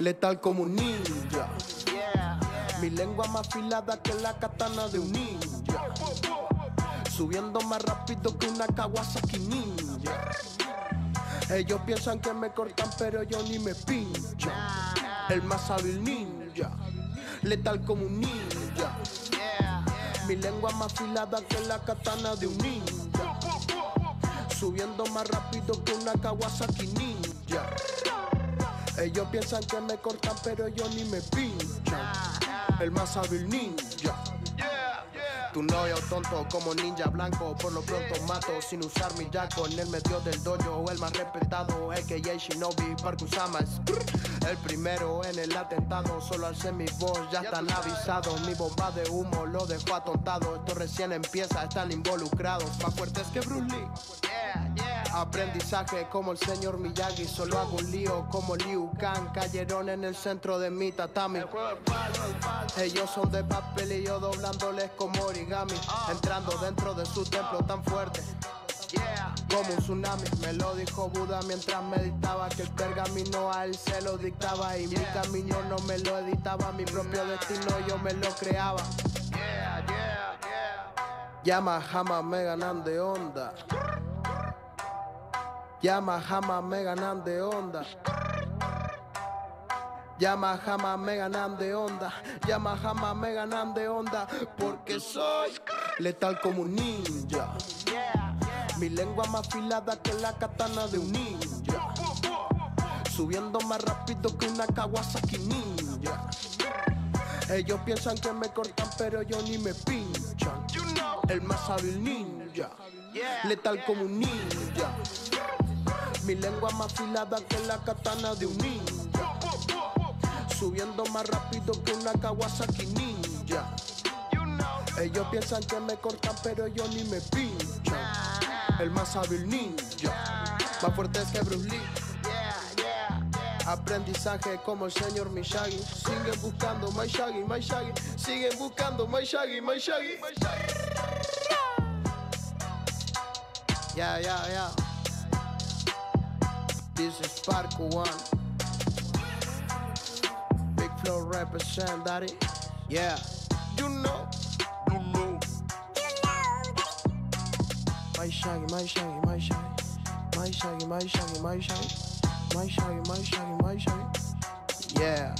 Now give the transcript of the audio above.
letal como un ninja. Mi lengua más afilada que la katana de un ninja. Subiendo más rápido que una Kawasaki ninja. Ellos piensan que me cortan, pero yo ni me pincho. El más hábil ninja, letal como un ninja. Mi lengua más afilada que la katana de un ninja. Subiendo más rápido que una Kawasaki ninja. Ellos piensan que me cortan, pero yo ni me pincho. El más hábil ninja. Tu novio tonto como ninja blanco Por lo pronto mato sin usar mi jaco. En el medio del dojo el más respetado A.K.A. Shinobi Park Usama. El primero en el atentado Solo alcé mi voz, ya están avisados. Mi bomba de humo lo dejó atontado. Esto recién empieza, están involucrados. Más fuertes que Bruce Lee Aprendizaje como el señor Miyagi, solo hago un lío como Liu Kang. Cayeron en el centro de mi tatami. Ellos son de papel y yo doblándoles como origami. Entrando dentro de su templo tan fuerte. Como un tsunami, me lo dijo Buda mientras meditaba que el pergamino a él se lo dictaba y mi camino no me lo editaba, mi propio destino yo me lo creaba. Llama jamás me ganan de onda. Llama jamás me ganan de onda. Llama jamás me ganan de onda. Llama jamás me ganan de onda. Porque soy letal como un ninja. Mi lengua más afilada que la katana de un ninja. Subiendo más rápido que una Kawasaki ninja. Ellos piensan que me cortan, pero yo ni me pinchan. El más hábil ninja. Letal como un ninja. Mi lengua más afilada que la katana de un ninja. Subiendo más rápido que una Kawasaki ninja. Ellos piensan que me cortan, pero yo ni me pinchan. El más hábil ninja. Más fuerte que Bruce Lee. Aprendizaje como el señor Miyagi. Siguen buscando my Shaggy, my Shaggy. Siguen buscando my Shaggy, my Shaggy. Yeah, yeah, yeah. This is Parko One. Big Flow represent daddy. Yeah. You know. You know. My Shaggy, my Shaggy, my Shaggy. My Shaggy, my Shaggy, my Shaggy. My Shaggy, my Shaggy, my Shaggy. Yeah.